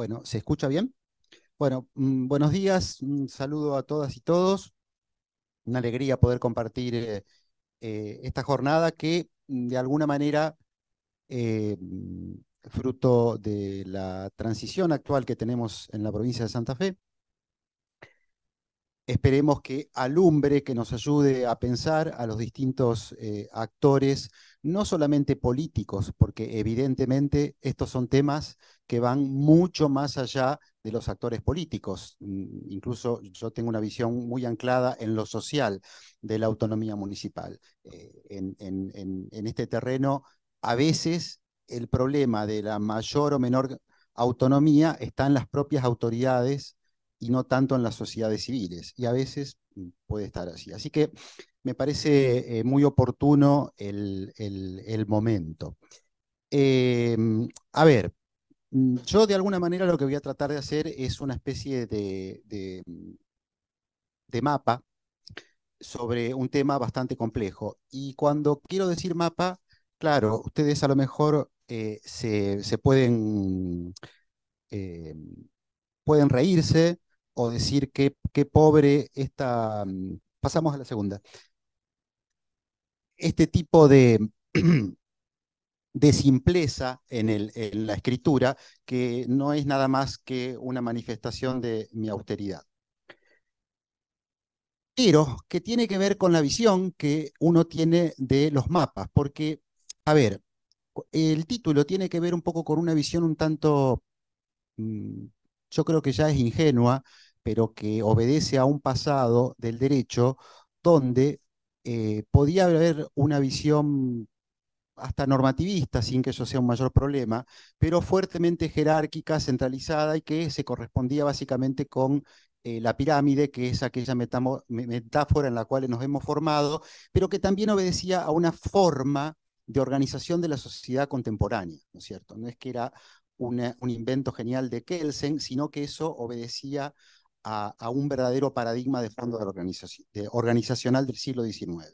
Bueno, ¿se escucha bien? Bueno, mm, buenos días, un saludo a todas y todos. Una alegría poder compartir eh, eh, esta jornada que mm, de alguna manera, eh, mm, fruto de la transición actual que tenemos en la provincia de Santa Fe, esperemos que alumbre, que nos ayude a pensar a los distintos eh, actores, no solamente políticos, porque evidentemente estos son temas que van mucho más allá de los actores políticos. Mm, incluso yo tengo una visión muy anclada en lo social de la autonomía municipal. Eh, en este terreno, a veces el problema de la mayor o menor autonomía está en las propias autoridades y no tanto en las sociedades civiles. Y a veces mm, puede estar así. Así que me parece eh, muy oportuno el, momento. Em, a ver, mm, yo de alguna manera lo que voy a tratar de hacer es una especie de, de, mm, mapa sobre un tema bastante complejo. Y cuando quiero decir mapa, claro, ustedes a lo mejor eh, se, se, pueden, em, pueden reírse, o decir qué, qué pobre esta... Mm, pasamos a la segunda. Este tipo de, de simpleza en, el, en la escritura que no es nada más que una manifestación de mi austeridad. Pero que tiene que ver con la visión que uno tiene de los mapas, porque, a ver, el título tiene que ver un poco con una visión un tanto mm, yo creo que ya es ingenua, pero que obedece a un pasado del derecho donde eh, podía haber una visión hasta normativista, sin que eso sea un mayor problema, pero fuertemente jerárquica, centralizada y que se correspondía básicamente con eh, la pirámide, que es aquella metáfora en la cual nos hemos formado, pero que también obedecía a una forma de organización de la sociedad contemporánea, ¿no es cierto? No es que era un invento genial de Kelsen, sino que eso obedecía a, un verdadero paradigma de fondo de organizacional del siglo XIX.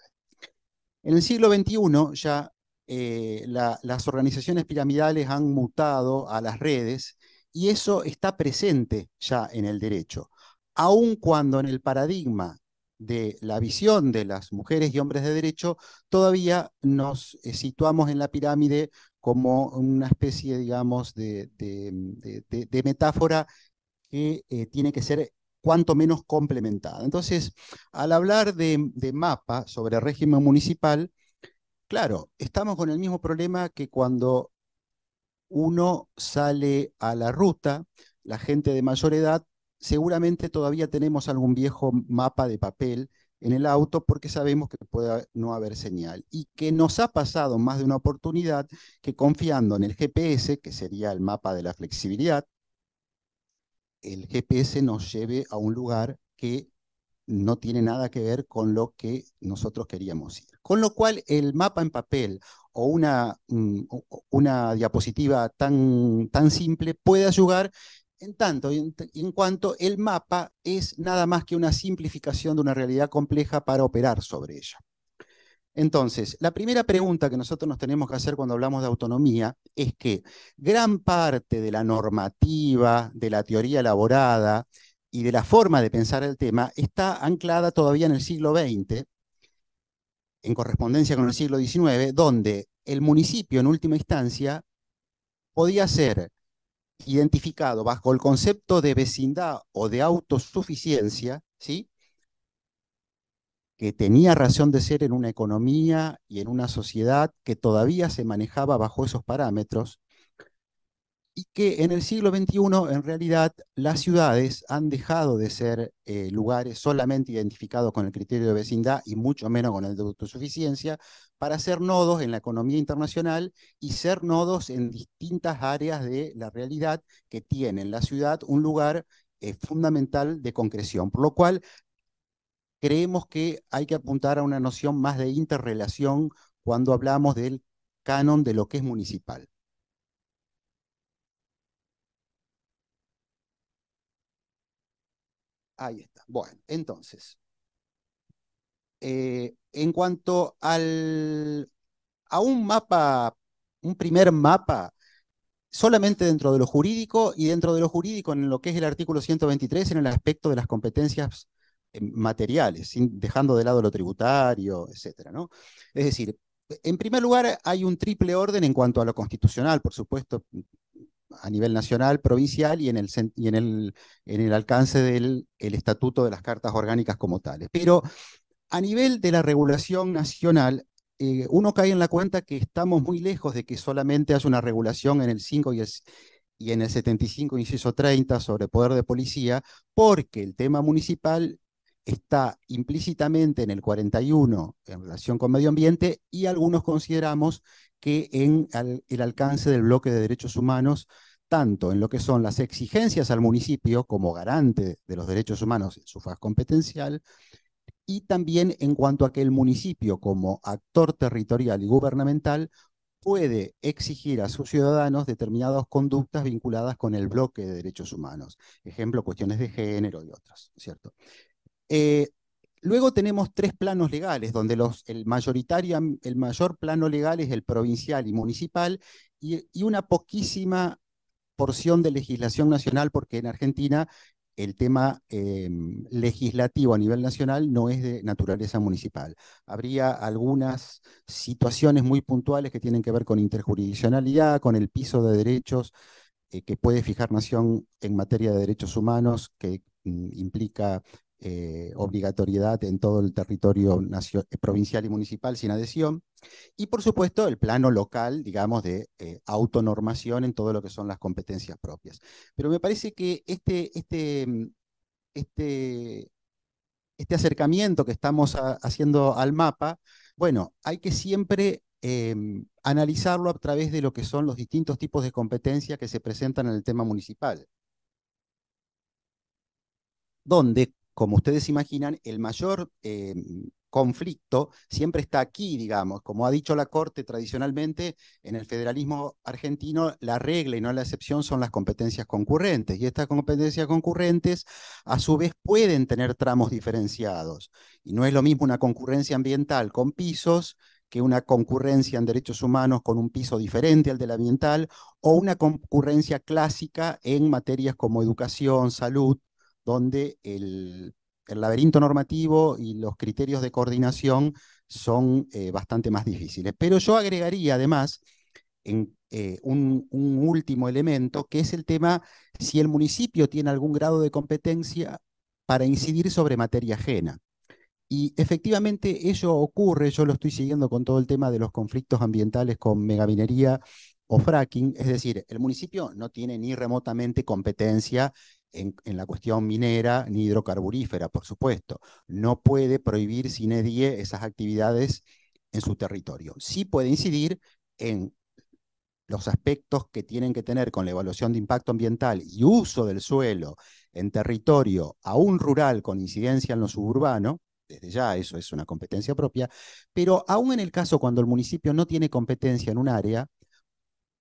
En el siglo XXI ya eh, las organizaciones piramidales han mutado a las redes y eso está presente ya en el derecho, aun cuando en el paradigma de la visión de las mujeres y hombres de derecho, todavía nos eh, situamos en la pirámide como una especie, digamos, de, metáfora que eh, tiene que ser cuanto menos complementada. Entonces, al hablar de, mapa sobre régimen municipal, claro, estamos con el mismo problema que cuando uno sale a la ruta, la gente de mayor edad seguramente todavía tenemos algún viejo mapa de papel en el auto porque sabemos que puede no haber señal y que nos ha pasado más de una oportunidad que confiando en el GPS, que sería el mapa de la flexibilidad, el GPS nos lleve a un lugar que no tiene nada que ver con lo que nosotros queríamos ir. Con lo cual, el mapa en papel o una, mm, una diapositiva tan, tan simple puede ayudar en tanto y en, cuanto el mapa es nada más que una simplificación de una realidad compleja para operar sobre ella. Entonces, la primera pregunta que nosotros nos tenemos que hacer cuando hablamos de autonomía es que gran parte de la normativa, de la teoría elaborada y de la forma de pensar el tema está anclada todavía en el siglo XX, en correspondencia con el siglo XIX, donde el municipio en última instancia podía ser identificado bajo el concepto de vecindad o de autosuficiencia, ¿sí? Que tenía razón de ser en una economía y en una sociedad que todavía se manejaba bajo esos parámetros, y que en el siglo XXI, en realidad, las ciudades han dejado de ser eh, lugares solamente identificados con el criterio de vecindad y mucho menos con el de autosuficiencia, para ser nodos en la economía internacional y ser nodos en distintas áreas de la realidad que tiene en la ciudad un lugar eh, fundamental de concreción. Por lo cual, creemos que hay que apuntar a una noción más de interrelación cuando hablamos del canon de lo que es municipal. Ahí está. Bueno, entonces, eh, en cuanto al, a un mapa, un primer mapa solamente dentro de lo jurídico y dentro de lo jurídico en lo que es el artículo 123 en el aspecto de las competencias eh, materiales, dejando de lado lo tributario, ¿no? Es decir, en primer lugar, hay un triple orden en cuanto a lo constitucional, por supuesto, a nivel nacional, provincial y en el, y en el, en el alcance del el estatuto de las cartas orgánicas como tales. Pero a nivel de la regulación nacional, eh, uno cae en la cuenta que estamos muy lejos de que solamente haya una regulación en el 5 y, el, y en el 75, inciso 30, sobre poder de policía, porque el tema municipal está implícitamente en el 41 en relación con medio ambiente y algunos consideramos que en el alcance del bloque de derechos humanos, tanto en lo que son las exigencias al municipio como garante de los derechos humanos en su faz competencial, y también en cuanto a que el municipio como actor territorial y gubernamental puede exigir a sus ciudadanos determinadas conductas vinculadas con el bloque de derechos humanos. Ejemplo, cuestiones de género y otras, ¿cierto? Eh, luego tenemos tres planos legales, donde el, mayoritario, el mayor plano legal es el provincial y municipal, y, una poquísima porción de legislación nacional, porque en Argentina el tema em, legislativo a nivel nacional no es de naturaleza municipal. Habría algunas situaciones muy puntuales que tienen que ver con interjurisdiccionalidad, con el piso de derechos eh, que puede fijar nación en materia de derechos humanos, que mm, implica eh, obligatoriedad en todo el territorio eh, provincial y municipal sin adhesión. Y por supuesto el plano local, digamos, de eh, autonormación en todo lo que son las competencias propias. Pero me parece que este, este, este, este acercamiento que estamos haciendo al mapa, bueno, hay que siempre em, analizarlo a través de lo que son los distintos tipos de competencias que se presentan en el tema municipal donde como ustedes imaginan, el mayor eh, conflicto siempre está aquí, digamos. Como ha dicho la Corte tradicionalmente, en el federalismo argentino la regla y no la excepción son las competencias concurrentes. Y estas competencias concurrentes, a su vez, pueden tener tramos diferenciados. Y no es lo mismo una concurrencia ambiental con pisos que una concurrencia en derechos humanos con un piso diferente al del ambiental, o una concurrencia clásica en materias como educación, salud, donde el, laberinto normativo y los criterios de coordinación son eh, bastante más difíciles. Pero yo agregaría además eh, un, último elemento, que es el tema si el municipio tiene algún grado de competencia para incidir sobre materia ajena. Y efectivamente ello ocurre, yo lo estoy siguiendo con todo el tema de los conflictos ambientales con megaminería o fracking, es decir, el municipio no tiene ni remotamente competencia en, la cuestión minera ni hidrocarburífera, por supuesto. No puede prohibir sin edie esas actividades en su territorio. Sí puede incidir en los aspectos que tienen que tener con la evaluación de impacto ambiental y uso del suelo en territorio aún rural con incidencia en lo suburbano, desde ya eso es una competencia propia, pero aún en el caso cuando el municipio no tiene competencia en un área,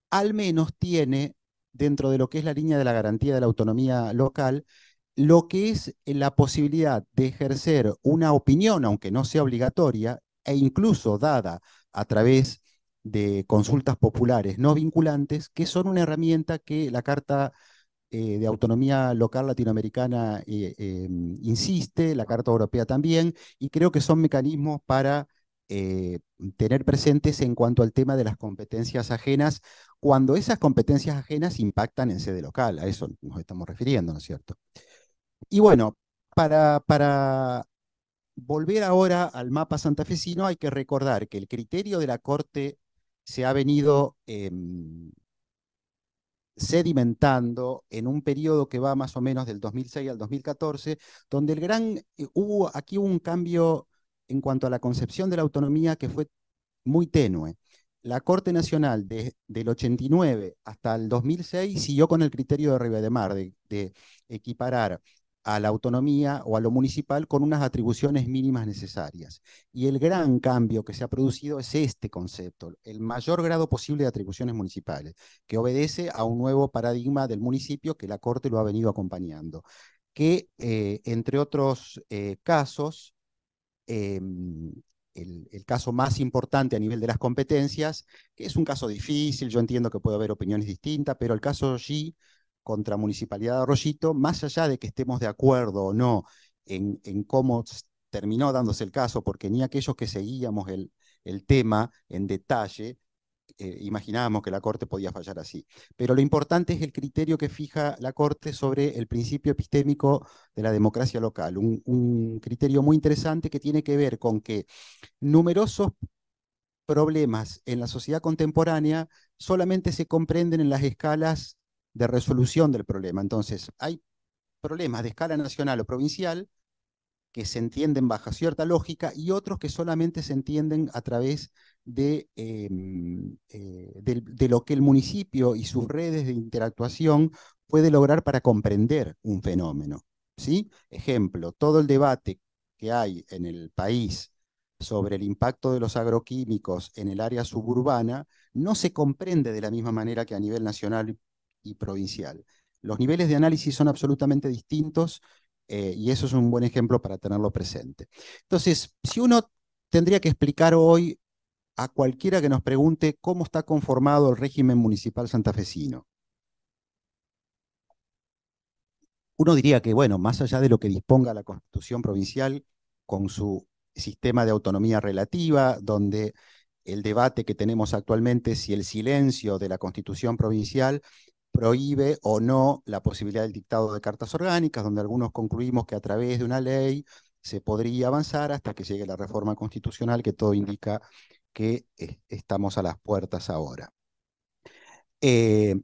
al menos tiene dentro de lo que es la línea de la garantía de la autonomía local, lo que es la posibilidad de ejercer una opinión, aunque no sea obligatoria, e incluso dada a través de consultas populares no vinculantes, que son una herramienta que la Carta eh, de Autonomía Local Latinoamericana eh, em, insiste, la Carta Europea también, y creo que son mecanismos para eh, tener presentes en cuanto al tema de las competencias ajenas, cuando esas competencias ajenas impactan en sede local, a eso nos estamos refiriendo, ¿no es cierto? Y bueno, para, para volver ahora al mapa santafesino, hay que recordar que el criterio de la Corte se ha venido em, sedimentando en un periodo que va más o menos del 2006 al 2014, donde el gran, eh, hubo aquí un cambio en cuanto a la concepción de la autonomía que fue muy tenue. La Corte Nacional de, del 89 hasta el 2006 siguió con el criterio de Riva de Mar, de, de equiparar a la autonomía o a lo municipal con unas atribuciones mínimas necesarias. Y el gran cambio que se ha producido es este concepto, el mayor grado posible de atribuciones municipales, que obedece a un nuevo paradigma del municipio que la Corte lo ha venido acompañando, que eh, entre otros eh, casos Em, el, caso más importante a nivel de las competencias, que es un caso difícil, yo entiendo que puede haber opiniones distintas, pero el caso G contra Municipalidad de Arroyito, más allá de que estemos de acuerdo o no en, cómo terminó dándose el caso, porque ni aquellos que seguíamos el tema en detalle, eh, imaginábamos que la Corte podía fallar así. Pero lo importante es el criterio que fija la Corte sobre el principio epistémico de la democracia local, un, un criterio muy interesante que tiene que ver con que numerosos problemas en la sociedad contemporánea solamente se comprenden en las escalas de resolución del problema. Entonces, hay problemas de escala nacional o provincial que se entienden bajo cierta lógica y otros que solamente se entienden a través de, em, eh, de, lo que el municipio y sus redes de interactuación puede lograr para comprender un fenómeno. ¿sí? Ejemplo, todo el debate que hay en el país sobre el impacto de los agroquímicos en el área suburbana no se comprende de la misma manera que a nivel nacional y provincial. Los niveles de análisis son absolutamente distintos eh, y eso es un buen ejemplo para tenerlo presente. Entonces, si uno tendría que explicar hoy a cualquiera que nos pregunte cómo está conformado el régimen municipal santafesino, uno diría que, bueno, más allá de lo que disponga la constitución provincial con su sistema de autonomía relativa, donde el debate que tenemos actualmente si el silencio de la constitución provincial prohíbe o no la posibilidad del dictado de cartas orgánicas, donde algunos concluimos que a través de una ley se podría avanzar hasta que llegue la reforma constitucional, que todo indica que estamos a las puertas ahora. Eh,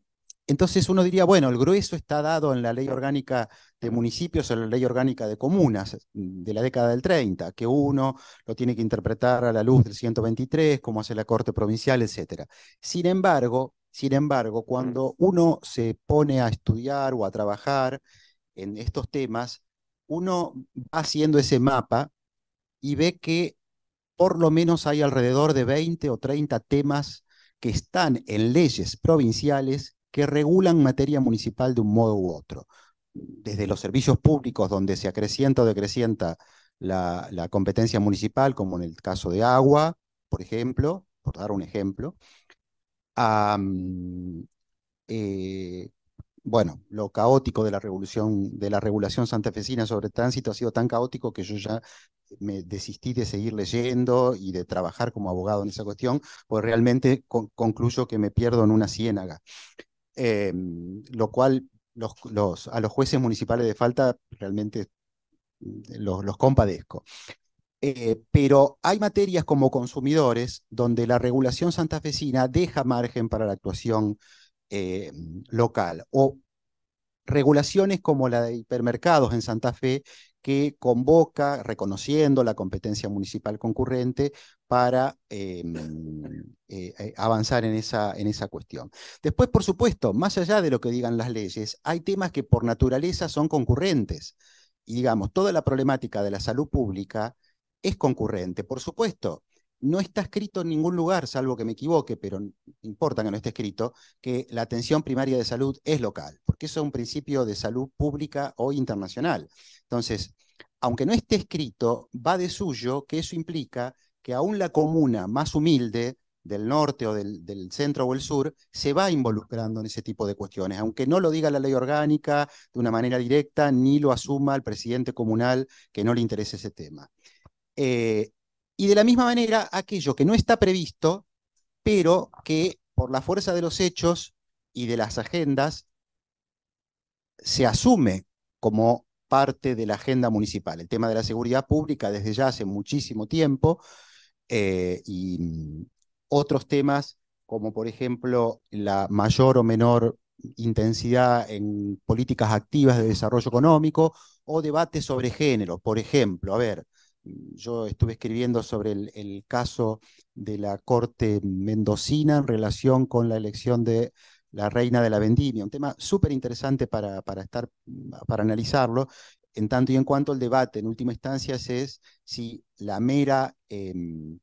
entonces uno diría, bueno, el grueso está dado en la ley orgánica de municipios o en la ley orgánica de comunas de la década del 30, que uno lo tiene que interpretar a la luz del 123, como hace la Corte Provincial, etc. Sin embargo, sin embargo, cuando uno se pone a estudiar o a trabajar en estos temas, uno va haciendo ese mapa y ve que por lo menos hay alrededor de 20 o 30 temas que están en leyes provinciales que regulan materia municipal de un modo u otro. Desde los servicios públicos, donde se acrecienta o decrecienta la, la competencia municipal, como en el caso de agua, por ejemplo, por dar un ejemplo, eh, bueno, lo caótico de la regulación santafesina sobre tránsito ha sido tan caótico que yo ya me desistí de seguir leyendo y de trabajar como abogado en esa cuestión, pues realmente concluyo que me pierdo en una ciénaga. Em, lo cual a los jueces municipales de falta realmente mm, los compadezco. Eh, pero hay materias como consumidores donde la regulación santafesina deja margen para la actuación eh, local o regulaciones como la de hipermercados en Santa Fe que convoca, reconociendo la competencia municipal concurrente, para eh, avanzar en esa, en esa cuestión. Después, por supuesto, más allá de lo que digan las leyes, hay temas que por naturaleza son concurrentes. Y digamos, toda la problemática de la salud pública es concurrente, por supuesto. No está escrito en ningún lugar, salvo que me equivoque, pero importa que no esté escrito, que la atención primaria de salud es local, porque eso es un principio de salud pública o internacional. Entonces, aunque no esté escrito, va de suyo que eso implica que aún la comuna más humilde del norte o del, del, centro o el sur se va involucrando en ese tipo de cuestiones, aunque no lo diga la ley orgánica de una manera directa, ni lo asuma el presidente comunal que no le interese ese tema. Eh, y de la misma manera, aquello que no está previsto, pero que por la fuerza de los hechos y de las agendas se asume como parte de la agenda municipal. El tema de la seguridad pública desde ya hace muchísimo tiempo eh, y mm, otros temas como por ejemplo la mayor o menor intensidad en políticas activas de desarrollo económico o debates sobre género. Por ejemplo, a ver, yo estuve escribiendo sobre el, caso de la corte mendocina en relación con la elección de la reina de la vendimia, un tema súper interesante para, para, estar, para analizarlo, en tanto y en cuanto el debate en última instancia es si la mera em,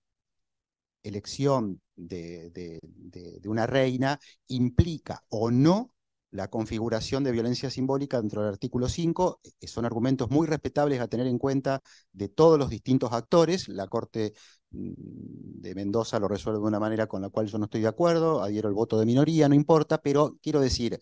elección de, de, una reina implica o no la configuración de violencia simbólica dentro del artículo 5. Eh, son argumentos muy respetables a tener en cuenta de todos los distintos actores. La Corte mm, de Mendoza lo resuelve de una manera con la cual yo no estoy de acuerdo, adhiero el voto de minoría, no importa, pero quiero decir,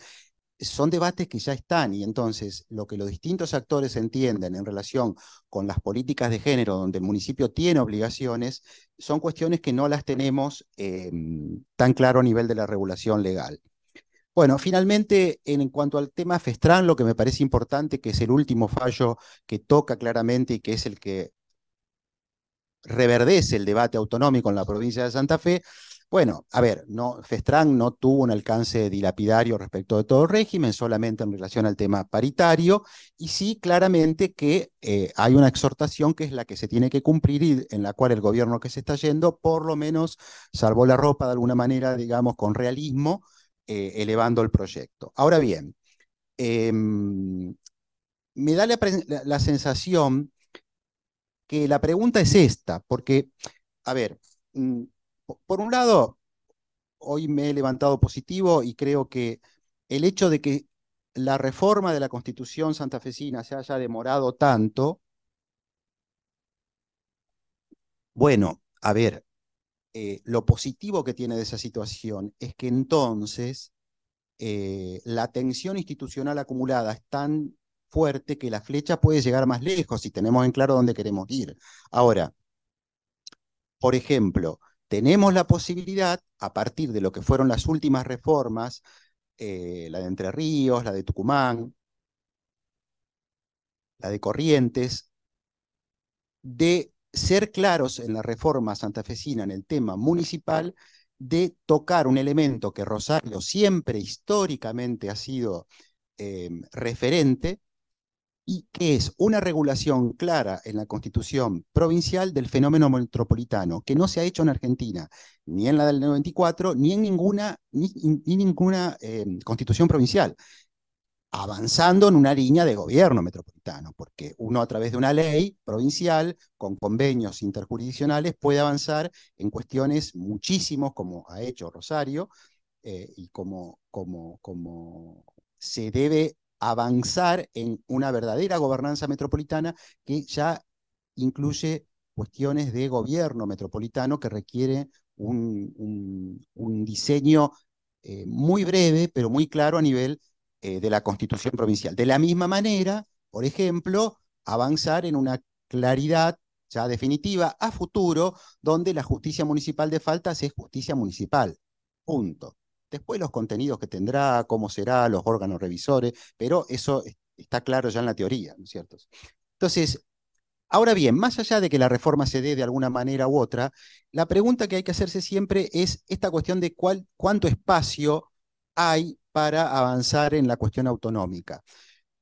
son debates que ya están y entonces lo que los distintos actores entienden en relación con las políticas de género donde el municipio tiene obligaciones son cuestiones que no las tenemos em, tan claro a nivel de la regulación legal. Bueno, finalmente, en cuanto al tema Festran, lo que me parece importante, que es el último fallo que toca claramente y que es el que reverdece el debate autonómico en la provincia de Santa Fe, bueno, a ver, no, Festran no tuvo un alcance dilapidario respecto de todo el régimen, solamente en relación al tema paritario, y sí claramente que eh, hay una exhortación que es la que se tiene que cumplir y en la cual el gobierno que se está yendo, por lo menos, salvó la ropa de alguna manera, digamos, con realismo, eh, elevando el proyecto. Ahora bien, em, me da la, sensación que la pregunta es esta, porque, a ver, mm, por un lado, hoy me he levantado positivo y creo que el hecho de que la reforma de la constitución santafesina se haya demorado tanto, bueno, a ver, eh, lo positivo que tiene de esa situación es que entonces eh, la tensión institucional acumulada es tan fuerte que la flecha puede llegar más lejos si tenemos en claro dónde queremos ir. Ahora, por ejemplo, tenemos la posibilidad, a partir de lo que fueron las últimas reformas, eh, la de Entre Ríos, la de Tucumán, la de Corrientes, de ser claros en la reforma santafesina en el tema municipal, de tocar un elemento que Rosario siempre históricamente ha sido eh, referente, y que es una regulación clara en la constitución provincial del fenómeno metropolitano, que no se ha hecho en Argentina, ni en la del 94, ni en ninguna, ni, ninguna eh, constitución provincial avanzando en una línea de gobierno metropolitano, porque uno a través de una ley provincial con convenios interjurisdiccionales puede avanzar en cuestiones muchísimos, como ha hecho Rosario, eh, y como, como, como se debe avanzar en una verdadera gobernanza metropolitana que ya incluye cuestiones de gobierno metropolitano que requiere un, un, diseño eh, muy breve, pero muy claro a nivel eh, de la constitución provincial. De la misma manera, por ejemplo, avanzar en una claridad ya definitiva a futuro, donde la justicia municipal de faltas es justicia municipal. Punto. Después los contenidos que tendrá, cómo será, los órganos revisores, pero eso está claro ya en la teoría, ¿no es cierto? Entonces, ahora bien, más allá de que la reforma se dé de alguna manera u otra, la pregunta que hay que hacerse siempre es esta cuestión de cuál, cuánto espacio hay para avanzar en la cuestión autonómica.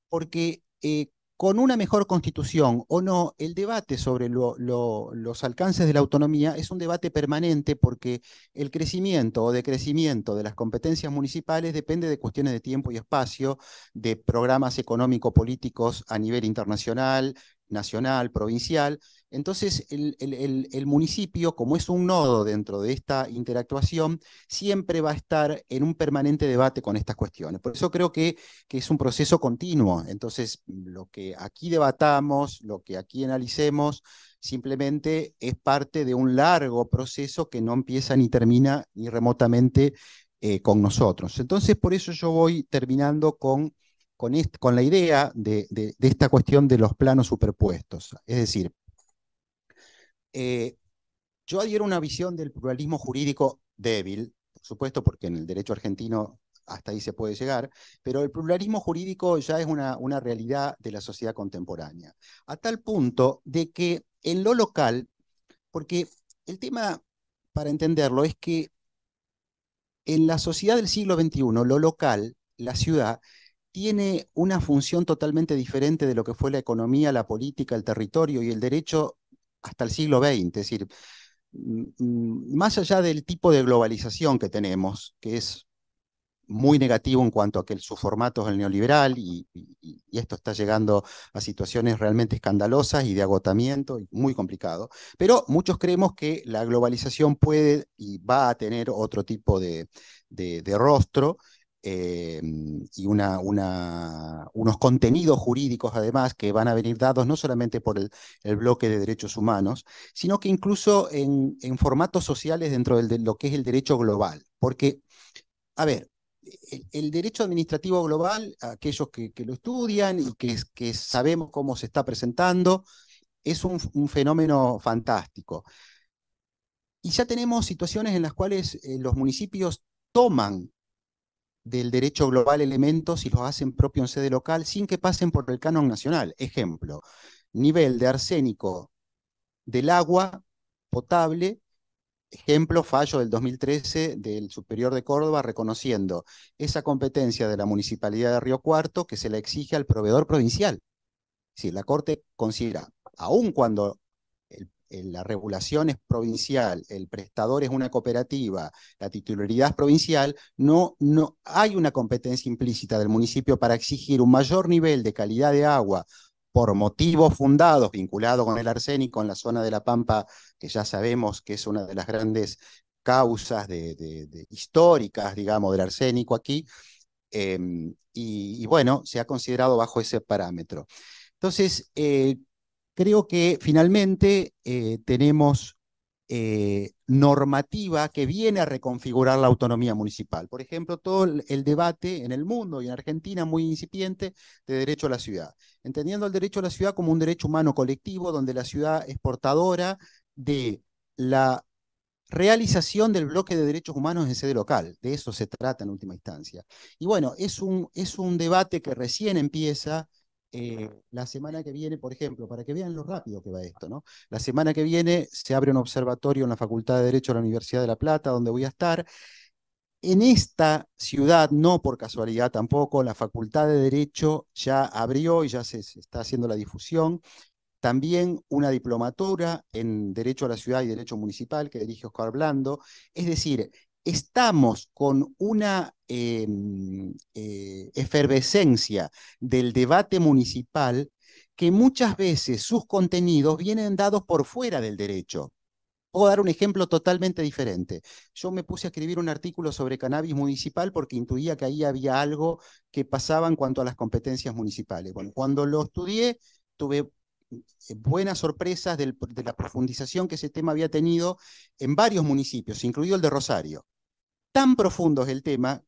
Porque eh, con una mejor constitución o no, el debate sobre los alcances de la autonomía es un debate permanente porque el crecimiento o decrecimiento de las competencias municipales depende de cuestiones de tiempo y espacio, de programas económico-políticos a nivel internacional, nacional, provincial. Entonces, el, municipio, como es un nodo dentro de esta interactuación, siempre va a estar en un permanente debate con estas cuestiones. Por eso creo que, que es un proceso continuo. Entonces, lo que aquí debatamos, lo que aquí analicemos, simplemente es parte de un largo proceso que no empieza ni termina ni remotamente eh, con nosotros. Entonces, por eso yo voy terminando con con, la idea de, esta cuestión de los planos superpuestos. Es decir, eh, yo adhiero una visión del pluralismo jurídico débil, por supuesto, porque en el derecho argentino hasta ahí se puede llegar, pero el pluralismo jurídico ya es una, una realidad de la sociedad contemporánea, a tal punto de que en lo local, porque el tema, para entenderlo, es que en la sociedad del siglo XXI, lo local, la ciudad, tiene una función totalmente diferente de lo que fue la economía, la política, el territorio y el derecho hasta el siglo XX. Es decir, mm, mm, más allá del tipo de globalización que tenemos, que es muy negativo en cuanto a que su formato es el neoliberal y, esto está llegando a situaciones realmente escandalosas y de agotamiento y muy complicado. Pero muchos creemos que la globalización puede y va a tener otro tipo de rostro eh, y unos contenidos jurídicos además que van a venir dados no solamente por el, bloque de derechos humanos, sino que incluso en, formatos sociales dentro de lo que es el derecho global. Porque, a ver, el, derecho administrativo global, aquellos que, lo estudian y que, sabemos cómo se está presentando, es un, un fenómeno fantástico. Y ya tenemos situaciones en las cuales eh, los municipios toman del derecho global elementos y los hacen propio en sede local sin que pasen por el canon nacional. Ejemplo, nivel de arsénico del agua potable, ejemplo, fallo del 2013 del Superior de Córdoba reconociendo esa competencia de la Municipalidad de Río Cuarto que se la exige al proveedor provincial. Si la Corte considera, aun cuando la regulación es provincial, el prestador es una cooperativa, la titularidad es provincial, no, no hay una competencia implícita del municipio para exigir un mayor nivel de calidad de agua por motivos fundados vinculados con el arsénico en la zona de La Pampa, que ya sabemos que es una de las grandes causas de, históricas, digamos, del arsénico aquí, em, y, bueno, se ha considerado bajo ese parámetro. Entonces, eh, creo que finalmente eh, tenemos eh, normativa que viene a reconfigurar la autonomía municipal. Por ejemplo, todo el, debate en el mundo y en Argentina muy incipiente de derecho a la ciudad, entendiendo el derecho a la ciudad como un derecho humano colectivo donde la ciudad es portadora de la realización del bloque de derechos humanos en sede local. De eso se trata en última instancia. Y bueno, es un, es un debate que recién empieza eh, la semana que viene, por ejemplo, para que vean lo rápido que va esto, ¿no? La semana que viene se abre un observatorio en la Facultad de Derecho de la Universidad de La Plata, donde voy a estar. En esta ciudad, no por casualidad tampoco, la Facultad de Derecho ya abrió y ya se, se está haciendo la difusión. También una diplomatura en Derecho a la Ciudad y Derecho Municipal que dirige Oscar Blando. Es decir, estamos con una em, eh, efervescencia del debate municipal que muchas veces sus contenidos vienen dados por fuera del derecho. Puedo dar un ejemplo totalmente diferente. Yo me puse a escribir un artículo sobre cannabis municipal porque intuía que ahí había algo que pasaba en cuanto a las competencias municipales. Bueno, cuando lo estudié, tuve eh, buenas sorpresas de la profundización que ese tema había tenido en varios municipios, incluido el de Rosario tan profundo es el tema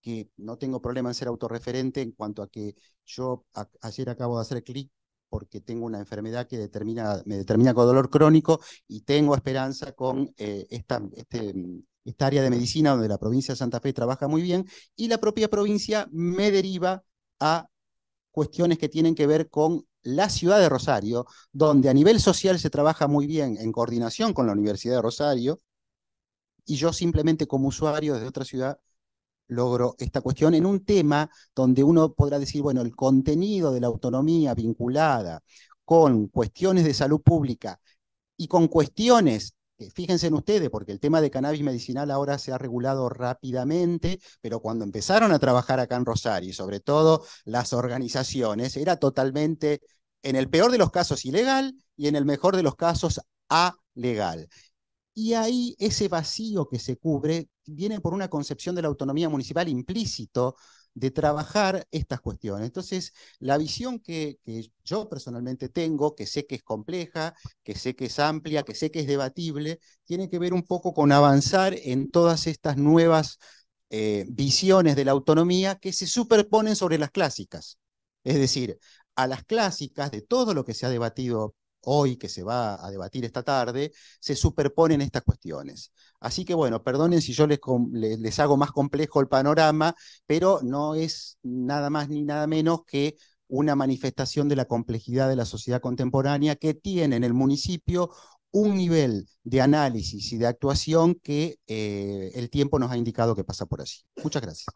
que no tengo problema en ser autorreferente en cuanto a que yo ayer acabo de hacer clic porque tengo una enfermedad que determina, me determina con dolor crónico y tengo esperanza con eh, este, esta área de medicina donde la provincia de Santa Fe trabaja muy bien y la propia provincia me deriva a cuestiones que tienen que ver con la ciudad de Rosario, donde a nivel social se trabaja muy bien en coordinación con la Universidad de Rosario, y yo simplemente como usuario desde otra ciudad logro esta cuestión en un tema donde uno podrá decir, bueno, el contenido de la autonomía vinculada con cuestiones de salud pública y con cuestiones, fíjense en ustedes, porque el tema de cannabis medicinal ahora se ha regulado rápidamente, pero cuando empezaron a trabajar acá en Rosario, sobre todo las organizaciones, era totalmente, en el peor de los casos, ilegal y en el mejor de los casos, alegal. Y ahí ese vacío que se cubre viene por una concepción de la autonomía municipal implícito de trabajar estas cuestiones. Entonces, la visión que, yo personalmente tengo, que sé que es compleja, que sé que es amplia, que sé que es debatible, tiene que ver un poco con avanzar en todas estas nuevas eh, visiones de la autonomía que se superponen sobre las clásicas. Es decir, a las clásicas de todo lo que se ha debatido hoy, que se va a debatir esta tarde, se superponen estas cuestiones. Así que bueno, perdonen si yo les, les, hago más complejo el panorama, pero no es nada más ni nada menos que una manifestación de la complejidad de la sociedad contemporánea que tiene en el municipio un nivel de análisis y de actuación que eh, el tiempo nos ha indicado que pasa por allí. Muchas gracias.